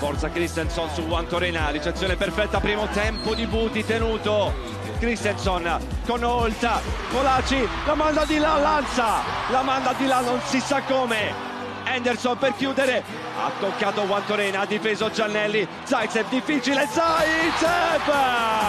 Forza Christensen su Guantorena, ricezione perfetta, primo tempo di Buti tenuto. Christensen con Olta, Colaci, la manda di là, Lanza, la manda di là non si sa come. Henderson per chiudere, ha toccato Guantorena, ha difeso Giannelli, Zaitsev difficile, Zaitsev!